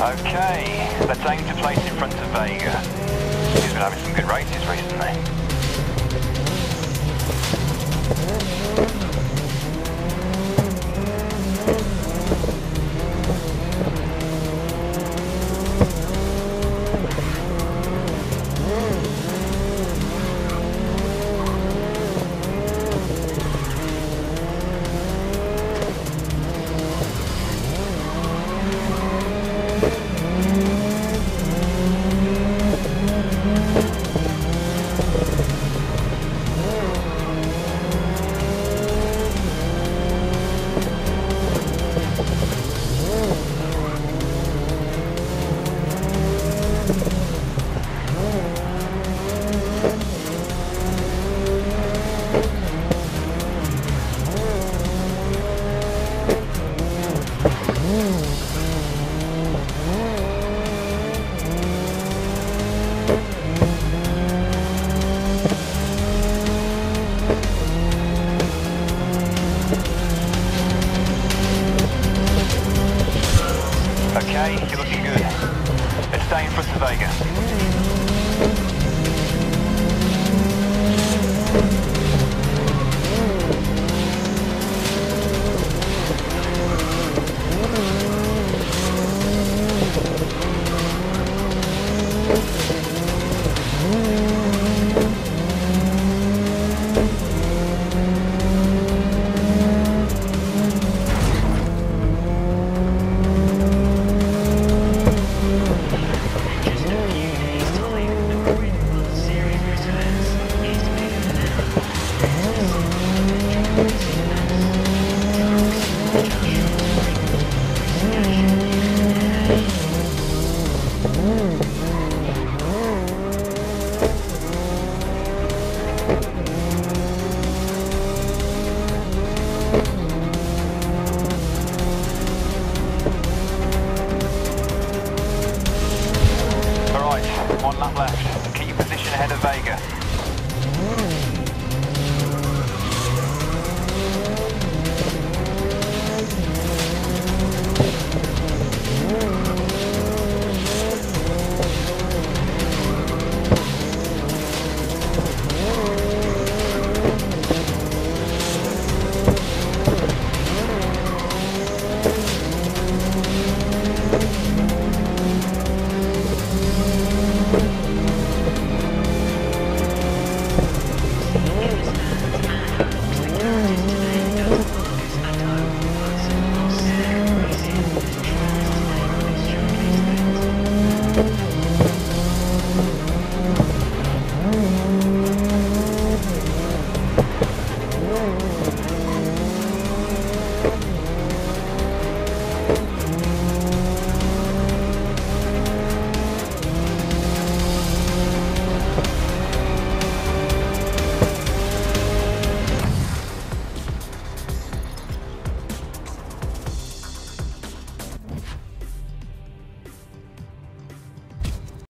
Okay, let's aim to place in front of Vega. He's been having some good races recently. Okay, you're looking good. Let's stay in front of Vega. One lap left. Keep your position ahead of Vega.